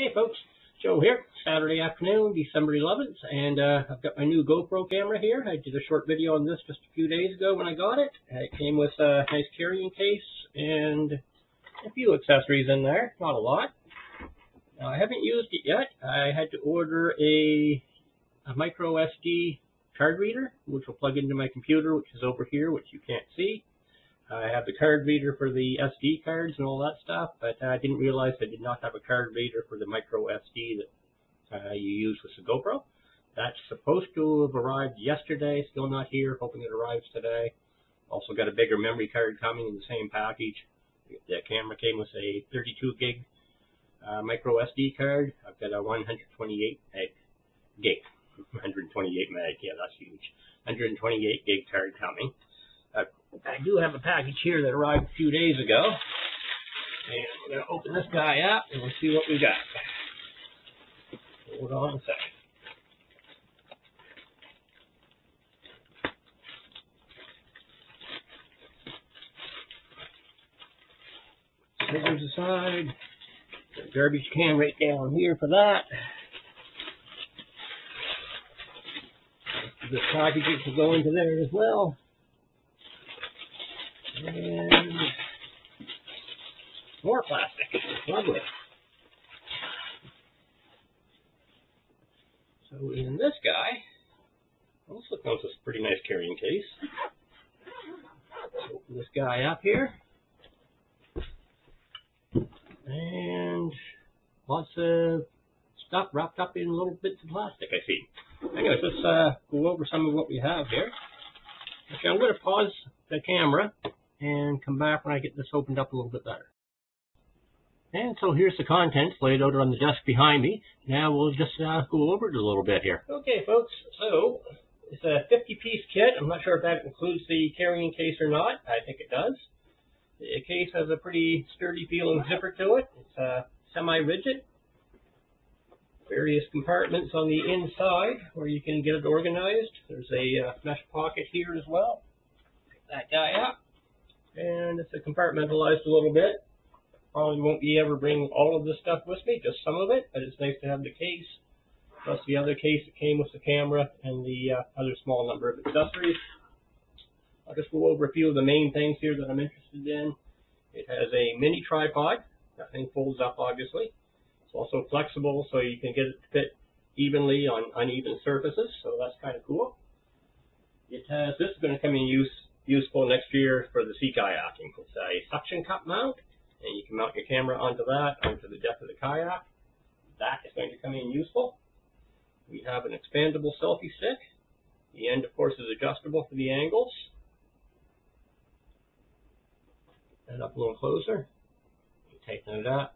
Hey folks, Joe here. Saturday afternoon, December 11th, and uh, I've got my new GoPro camera here. I did a short video on this just a few days ago when I got it. It came with a nice carrying case and a few accessories in there, not a lot. Now, I haven't used it yet. I had to order a, a micro SD card reader, which will plug into my computer, which is over here, which you can't see. I have the card reader for the SD cards and all that stuff, but I didn't realize I did not have a card reader for the micro SD that uh, you use with the GoPro. That's supposed to have arrived yesterday, still not here, hoping it arrives today. Also got a bigger memory card coming in the same package. The camera came with a 32 gig uh, micro SD card. I've got a 128 meg gig. 128 meg, yeah, that's huge. 128 gig card coming. I do have a package here that arrived a few days ago. And we're going to open this guy up and we'll see what we got. Hold on a second. Scissors aside. Garbage can right down here for that. The packages will go into there as well. And more plastic. Lovely. So in this guy, also comes with a pretty nice carrying case. Open this guy up here. And lots of stuff wrapped up in little bits of plastic, I see. Anyways, let's uh, go over some of what we have here. Okay, I'm going to pause the camera and come back when I get this opened up a little bit better. And so here's the contents laid out on the desk behind me. Now we'll just uh, go over it a little bit here. Okay, folks, so it's a 50-piece kit. I'm not sure if that includes the carrying case or not. I think it does. The case has a pretty sturdy feeling zipper to it. It's uh, semi-rigid. Various compartments on the inside where you can get it organized. There's a uh, mesh pocket here as well. Pick that guy up. And it's compartmentalized a little bit. Probably won't be ever bring all of this stuff with me, just some of it, but it's nice to have the case, plus the other case that came with the camera and the uh, other small number of accessories. I'll just go over a few of the main things here that I'm interested in. It has a mini tripod. That thing folds up, obviously. It's also flexible, so you can get it to fit evenly on uneven surfaces, so that's kind of cool. It has, this is going to come in use useful next year for the sea kayaking. It's a suction cup mount, and you can mount your camera onto that, onto the deck of the kayak. That is going to come in useful. We have an expandable selfie stick. The end, of course, is adjustable for the angles. And up a little closer. Tighten it up.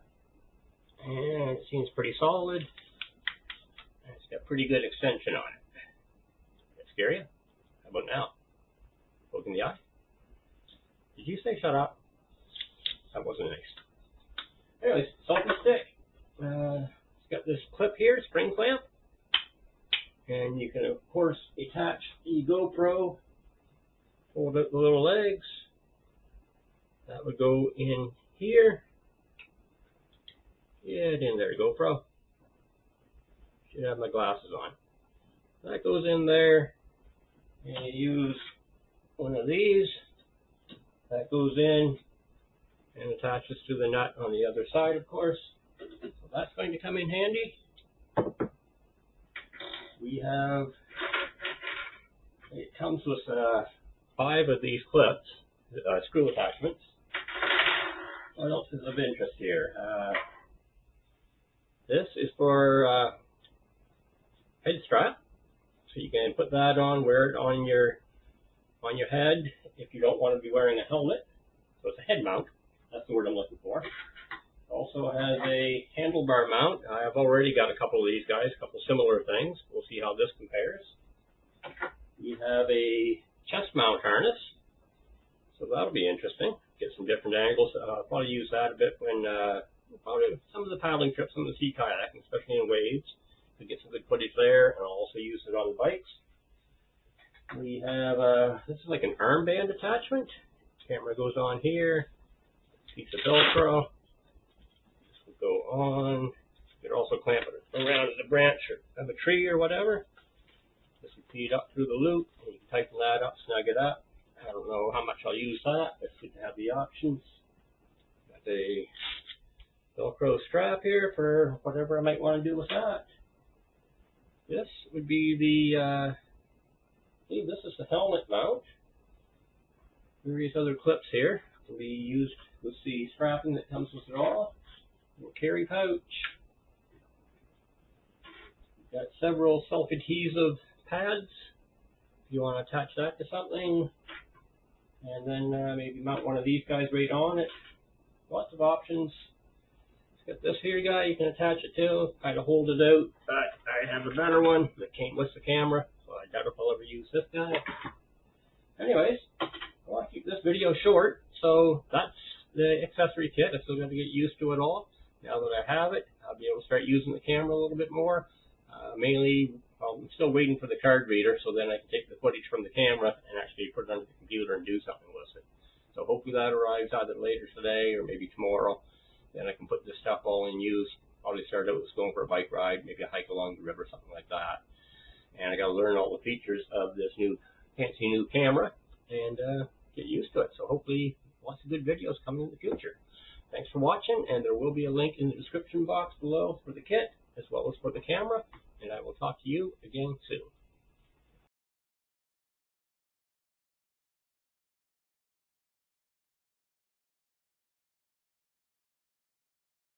And it seems pretty solid. It's got pretty good extension on it. That scare you? How about now? Look in the eye. Did you say shut up? That wasn't nice. Anyways, selfie stick. Uh, it's got this clip here, spring clamp. And you can, of course, attach the GoPro, hold out the little legs. That would go in here. Get in there, GoPro. Should have my glasses on. That goes in there. And you use one of these. That goes in and attaches to the nut on the other side, of course. So that's going to come in handy. We have, it comes with uh, five of these clips, uh, screw attachments. What else is of interest here? Uh, this is for uh, head strap. So you can put that on, wear it on your on your head if you don't want to be wearing a helmet. So it's a head mount. That's the word I'm looking for. Also has a handlebar mount. I've already got a couple of these guys, a couple similar things. We'll see how this compares. We have a chest mount harness. So that'll be interesting. Get some different angles. Uh, I'll probably use that a bit when uh, probably some of the paddling trips, some of the sea kayaking, especially in waves, to get some good footage there. And I'll also use it on the bikes. Have uh, this is like an armband attachment. Camera goes on here. Piece of Velcro. This will go on. Get all also clamp it around the branch of a tree or whatever. This will feed up through the loop, and you can tighten that up, snug it up. I don't know how much I'll use that, but you have the options. Got the Velcro strap here for whatever I might want to do with that. This would be the, uh, Believe this is the helmet mount. Various other clips here can be used with the strapping that comes with it all. Little carry pouch. Got several self-adhesive pads. If you want to attach that to something, and then uh, maybe mount one of these guys right on it. Lots of options. Get this here guy you can attach it to, kind of hold it out, but I have a better one that came with the camera, I doubt if I'll ever use this guy. Anyways, I want to keep this video short, so that's the accessory kit. I'm still got to get used to it all. Now that I have it, I'll be able to start using the camera a little bit more. Uh, mainly, well, I'm still waiting for the card reader, so then I can take the footage from the camera and actually put it on the computer and do something with it. So hopefully that arrives either later today or maybe tomorrow. Then I can put this stuff all in use. Probably start out with going for a bike ride, maybe a hike along the river, something like that. I got to learn all the features of this new fancy new camera and uh, get used to it. So hopefully lots of good videos coming in the future. Thanks for watching, and there will be a link in the description box below for the kit as well as for the camera, and I will talk to you again soon.